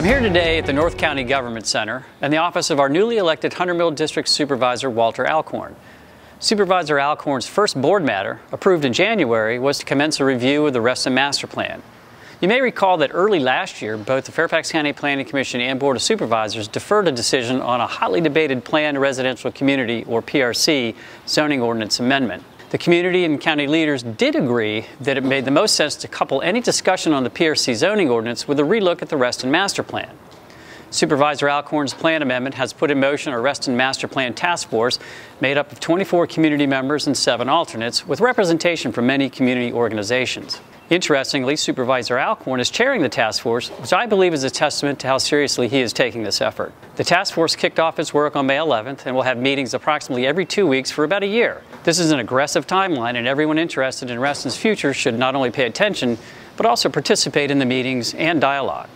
I'm here today at the North County Government Center in the office of our newly elected Hunter Mill District Supervisor Walter Alcorn. Supervisor Alcorn's first board matter, approved in January, was to commence a review of the Reston Master Plan. You may recall that early last year, both the Fairfax County Planning Commission and Board of Supervisors deferred a decision on a hotly debated Planned Residential Community, or PRC, zoning ordinance amendment. The community and county leaders did agree that it made the most sense to couple any discussion on the PRC zoning ordinance with a relook at the Reston Master Plan. Supervisor Alcorn's plan amendment has put in motion a Reston Master Plan Task Force made up of 24 community members and seven alternates with representation from many community organizations. Interestingly, Supervisor Alcorn is chairing the task force, which I believe is a testament to how seriously he is taking this effort. The task force kicked off its work on May 11th and will have meetings approximately every two weeks for about a year. This is an aggressive timeline, and everyone interested in Reston's future should not only pay attention, but also participate in the meetings and dialogue.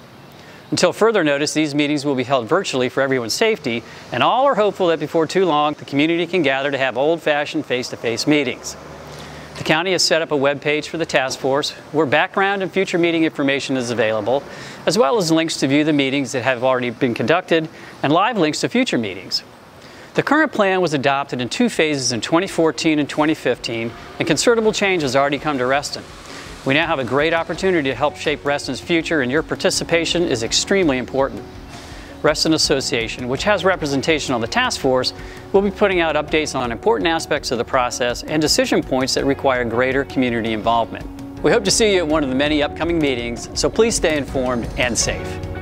Until further notice, these meetings will be held virtually for everyone's safety, and all are hopeful that before too long, the community can gather to have old-fashioned face-to-face meetings. The county has set up a web page for the task force where background and future meeting information is available, as well as links to view the meetings that have already been conducted and live links to future meetings. The current plan was adopted in two phases in 2014 and 2015, and considerable change has already come to Reston. We now have a great opportunity to help shape Reston's future, and your participation is extremely important. Reston Association, which has representation on the task force, will be putting out updates on important aspects of the process and decision points that require greater community involvement. We hope to see you at one of the many upcoming meetings, so please stay informed and safe.